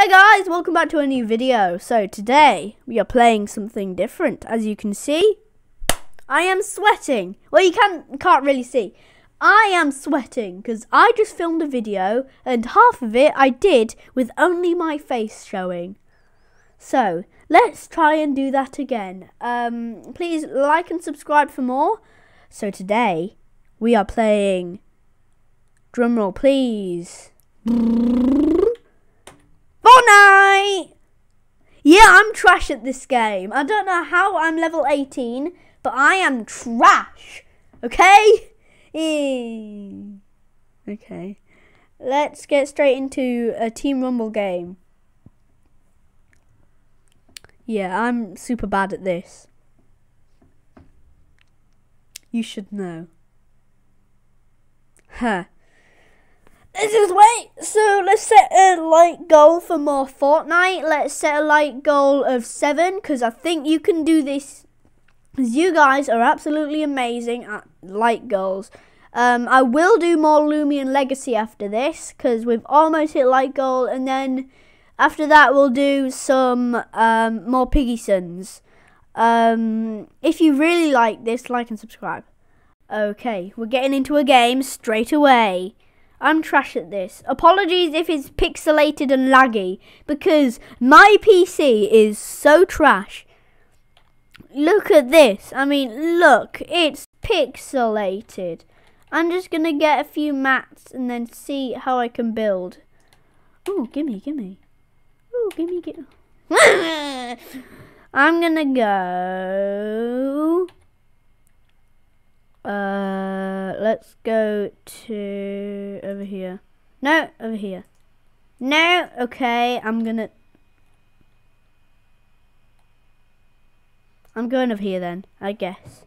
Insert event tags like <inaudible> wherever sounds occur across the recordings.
Hey guys, welcome back to a new video. So today we are playing something different. As you can see, I am sweating. Well, you can't can't really see. I am sweating because I just filmed a video and half of it I did with only my face showing. So let's try and do that again. Um, please like and subscribe for more. So today we are playing. Drumroll, please. Fortnite! Yeah, I'm trash at this game. I don't know how I'm level 18, but I am trash. Okay? Okay. Let's get straight into a Team Rumble game. Yeah, I'm super bad at this. You should know. Huh. This is wait. So let's set a light goal for more Fortnite. Let's set a light goal of seven because I think you can do this. Because you guys are absolutely amazing at light goals. Um, I will do more Loomian Legacy after this because we've almost hit light goal, and then after that we'll do some um, more Piggy Sons. Um, if you really like this, like and subscribe. Okay, we're getting into a game straight away. I'm trash at this. Apologies if it's pixelated and laggy, because my PC is so trash. Look at this. I mean, look, it's pixelated. I'm just going to get a few mats and then see how I can build. Oh, gimme, gimme. Oh, gimme, gimme. <laughs> I'm going to go... Uh, let's go to over here. No, over here. No, okay, I'm gonna. I'm going over here then, I guess.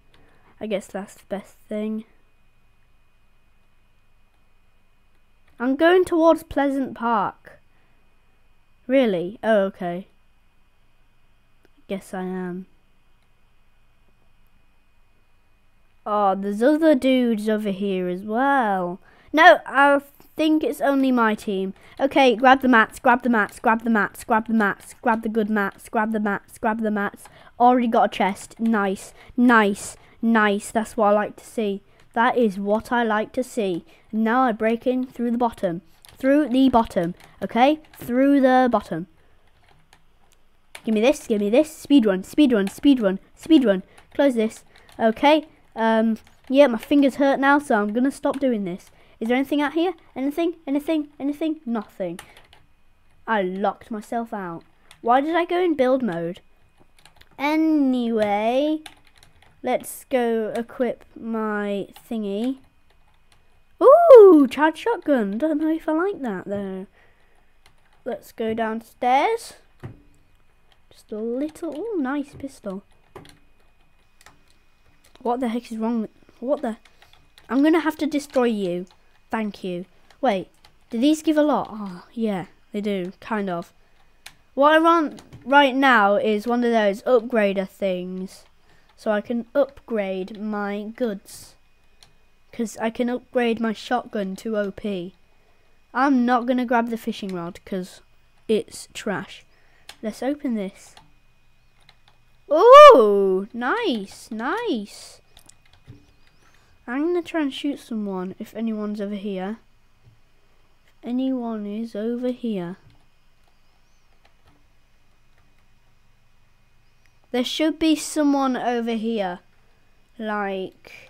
I guess that's the best thing. I'm going towards Pleasant Park. Really? Oh, okay. Guess I am. Oh, there's other dudes over here as well. No, I think it's only my team. Okay, grab the mats, grab the mats, grab the mats, grab the mats, grab the good mats, grab the mats, grab the mats. Already got a chest. Nice, nice, nice. That's what I like to see. That is what I like to see. now I break in through the bottom. Through the bottom. Okay? Through the bottom. Give me this, give me this. Speed run, speed run, speed run, speed run. Close this. Okay, um, yeah, my fingers hurt now, so I'm going to stop doing this. Is there anything out here? Anything? Anything? Anything? Nothing. I locked myself out. Why did I go in build mode? Anyway, let's go equip my thingy. Ooh, charged shotgun. Don't know if I like that though. Let's go downstairs. Just a little, ooh, nice pistol. What the heck is wrong with... What the... I'm going to have to destroy you. Thank you. Wait, do these give a lot? Oh, yeah, they do, kind of. What I want right now is one of those upgrader things. So I can upgrade my goods. Because I can upgrade my shotgun to OP. I'm not going to grab the fishing rod because it's trash. Let's open this. Oh, nice, nice. I'm going to try and shoot someone if anyone's over here. If anyone is over here. There should be someone over here. Like,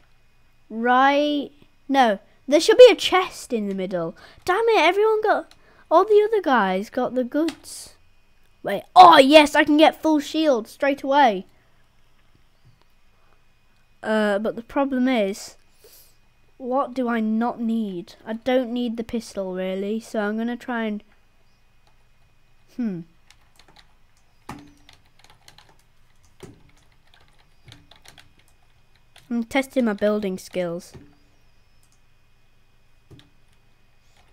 right... No, there should be a chest in the middle. Damn it, everyone got... All the other guys got the goods. Wait. Oh, yes, I can get full shield straight away. Uh, but the problem is, what do I not need? I don't need the pistol, really, so I'm going to try and... Hmm. I'm testing my building skills.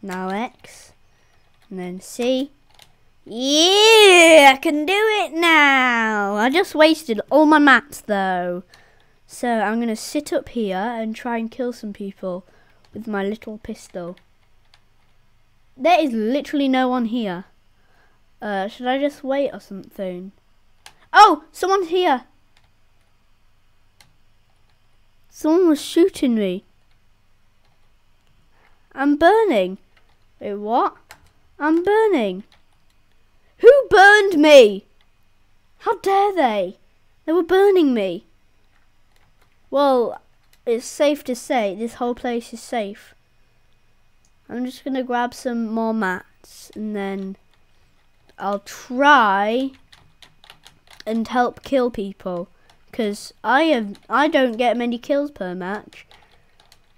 Now X, and then C, yeah, I can do it now. I just wasted all my mats though. So I'm going to sit up here and try and kill some people with my little pistol. There is literally no one here. Uh, should I just wait or something? Oh, someone's here. Someone was shooting me. I'm burning. Wait, what? I'm burning. Who burned me? How dare they? They were burning me. Well, it's safe to say this whole place is safe. I'm just going to grab some more mats and then I'll try and help kill people because I have I don't get many kills per match.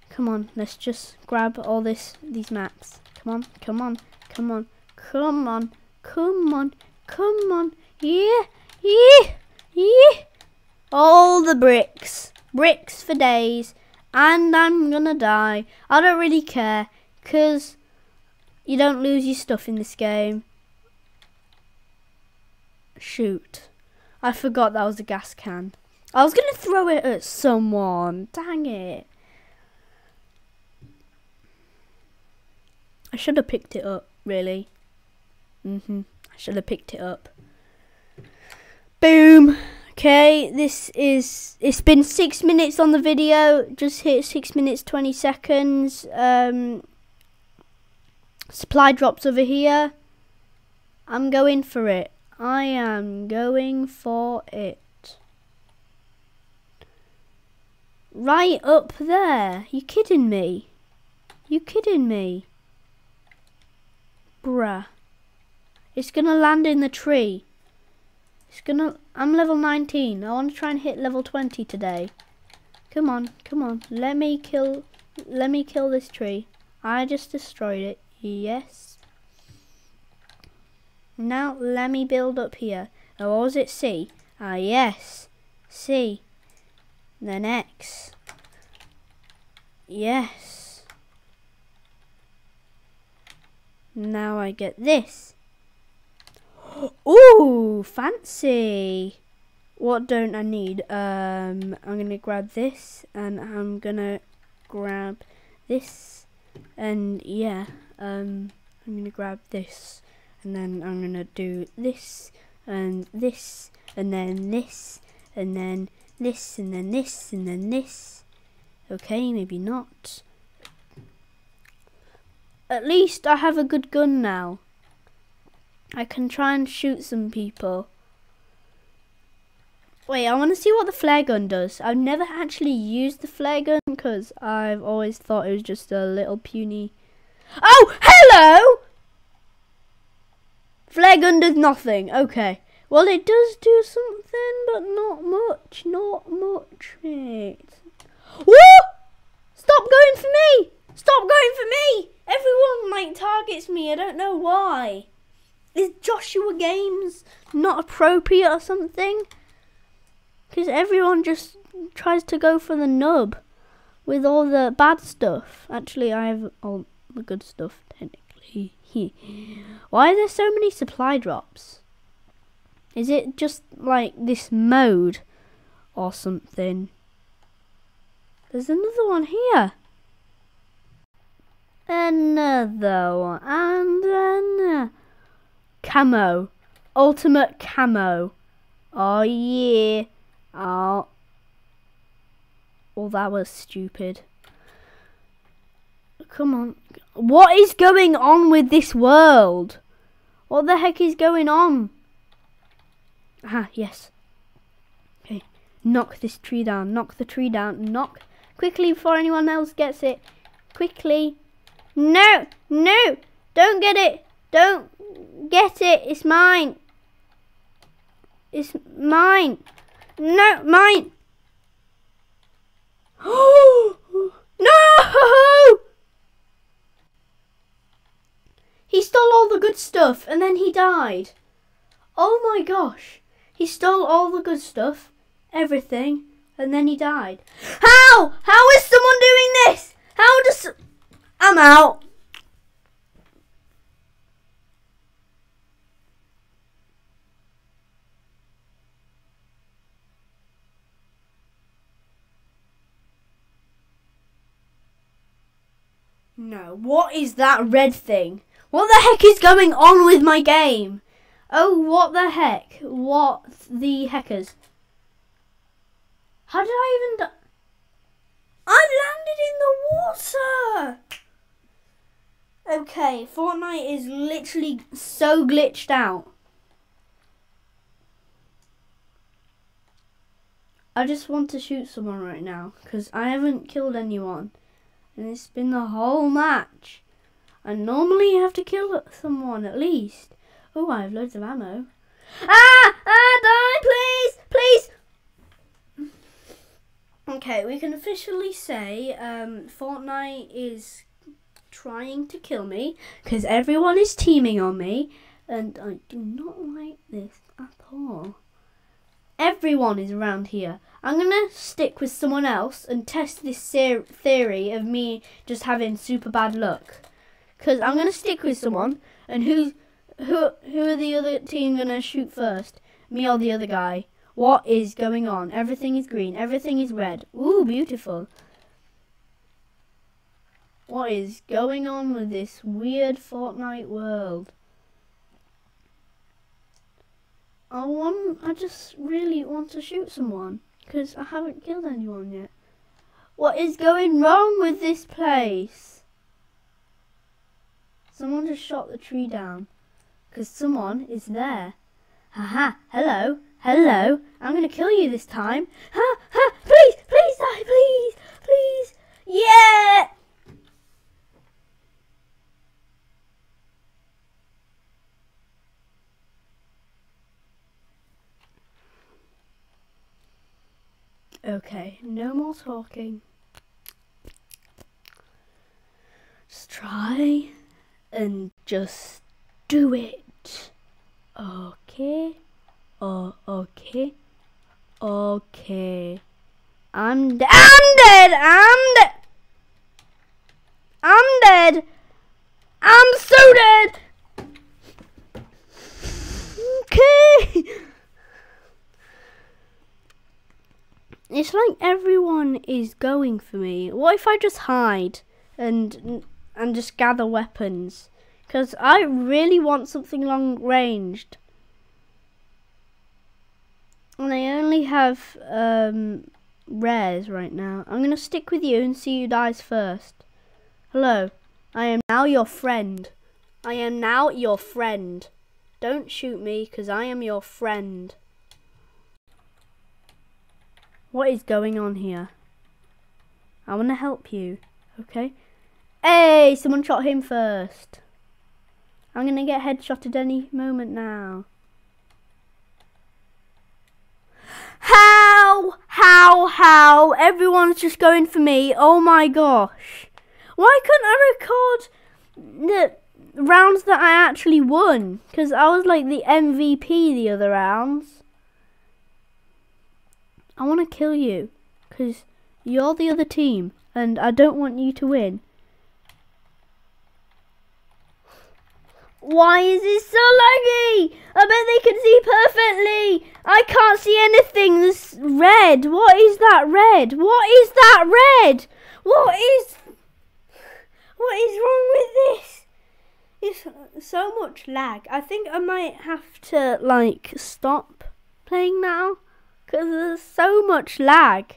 Come on, let's just grab all this these mats. Come on, come on, come on, come on, come on, come on. Yeah, yeah, yeah. All the bricks. Bricks for days. And I'm gonna die. I don't really care. Because you don't lose your stuff in this game. Shoot. I forgot that was a gas can. I was going to throw it at someone. Dang it. I should have picked it up, really. Mm-hmm. I should have picked it up. Boom. Okay, this is, it's been six minutes on the video. Just hit six minutes, 20 seconds. Um, supply drops over here. I'm going for it. I am going for it. Right up there. You kidding me? You kidding me? Bruh. It's gonna land in the tree. It's gonna... I'm level 19. I want to try and hit level 20 today. Come on, come on. Let me kill... Let me kill this tree. I just destroyed it. Yes. Now let me build up here. Oh, was it? C? Ah, yes. C. Then X. Yes. Now I get this. Ooh, fancy. What don't I need? Um, I'm going to grab this and I'm going to grab this and yeah, um, I'm going to grab this and then I'm going to do this and this and then this and then this and then this and then this. Okay, maybe not. At least I have a good gun now. I can try and shoot some people. Wait, I want to see what the flare gun does. I've never actually used the flare gun because I've always thought it was just a little puny... Oh, hello! Flare gun does nothing. Okay. Well, it does do something, but not much. Not much, mate. Whoa! Stop going for me! Stop going for me! Everyone, like, targets me. I don't know why. Is Joshua Games not appropriate or something? Because everyone just tries to go for the nub with all the bad stuff. Actually, I have all the good stuff, technically. <laughs> Why are there so many supply drops? Is it just like this mode or something? There's another one here. Another one. And then camo. Ultimate camo. Oh yeah. Oh. Oh, that was stupid. Come on. What is going on with this world? What the heck is going on? Ah, yes. Okay. Knock this tree down. Knock the tree down. Knock. Quickly before anyone else gets it. Quickly. No! No! Don't get it! Don't get it! It's mine! It's mine! No! Mine! <gasps> no! He stole all the good stuff and then he died. Oh my gosh. He stole all the good stuff, everything, and then he died. How? How is someone doing this? How does... I'm out. No, what is that red thing? What the heck is going on with my game? Oh, what the heck? What the heckers? How did I even... I landed in the water! Okay, Fortnite is literally so glitched out. I just want to shoot someone right now because I haven't killed anyone. And it's been the whole match. I normally you have to kill someone at least. Oh, I have loads of ammo. Ah! Ah! Die, please! Please! Okay, we can officially say um, Fortnite is trying to kill me because everyone is teaming on me and I do not like this at all. Everyone is around here. I'm to stick with someone else and test this theory of me just having super bad luck. Because I'm to stick with someone and who's who who are the other team gonna shoot first? Me or the other guy? What is going on? Everything is green. Everything is red. Ooh, beautiful. What is going on with this weird Fortnite world? I want. I just really want to shoot someone because I haven't killed anyone yet. What is going wrong with this place? Someone just shot the tree down because someone is there. Haha, hello, hello, I'm going to kill you this time. Ha, ha, please, please die, please, please. Yeah! Okay, no more talking. Just try and just do it. Okay. Oh, okay. Okay. I'm, de I'm dead. I'm dead. I'm dead. I'm so dead. Okay. It's like everyone is going for me. What if I just hide and and just gather weapons? Because I really want something long ranged. And I only have um, rares right now. I'm going to stick with you and see who dies first. Hello. I am now your friend. I am now your friend. Don't shoot me because I am your friend. What is going on here? I want to help you. Okay? Hey, someone shot him first. I'm going to get headshotted any moment now. How? How? How? Everyone's just going for me. Oh my gosh. Why couldn't I record the rounds that I actually won? Because I was like the MVP the other rounds. I want to kill you. Because you're the other team. And I don't want you to win. Why is it so laggy? I bet they can see perfectly. I can't see anything. This red. What is that red? What is that red? What is... What is wrong with this? It's so much lag. I think I might have to, like, stop playing now. Because there's so much lag.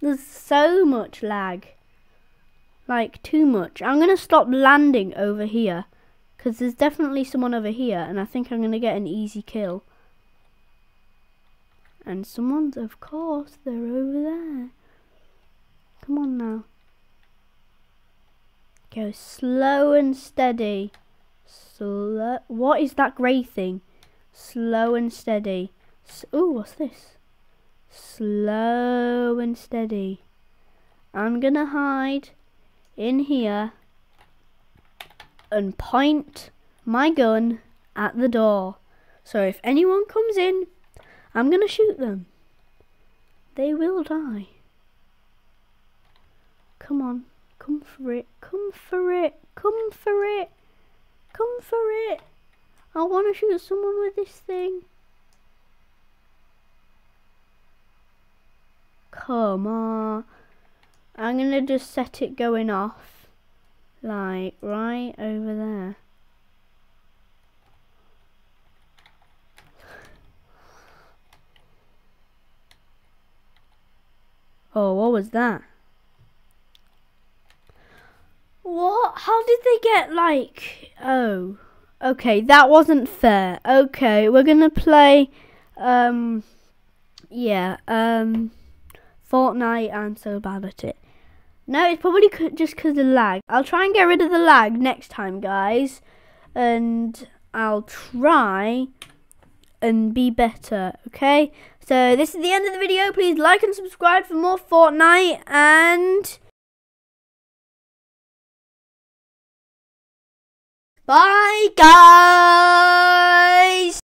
There's so much lag. Like, too much. I'm going to stop landing over here. Because there's definitely someone over here, and I think I'm going to get an easy kill. And someone's, of course, they're over there. Come on now. Go slow and steady. Slow. What is that grey thing? Slow and steady. Ooh, what's this? Slow and steady. I'm gonna hide in here and point my gun at the door. So if anyone comes in, I'm going to shoot them. They will die. Come on, come for it, come for it, come for it, come for it. I want to shoot someone with this thing. come on. I'm going to just set it going off. Like, right over there. Oh, what was that? What? How did they get, like... Oh. Okay, that wasn't fair. Okay, we're going to play... Um... Yeah, um... Fortnite. I'm so bad at it. No, it's probably just because of lag. I'll try and get rid of the lag next time, guys, and I'll try and be better. Okay. So this is the end of the video. Please like and subscribe for more Fortnite and. Bye, guys!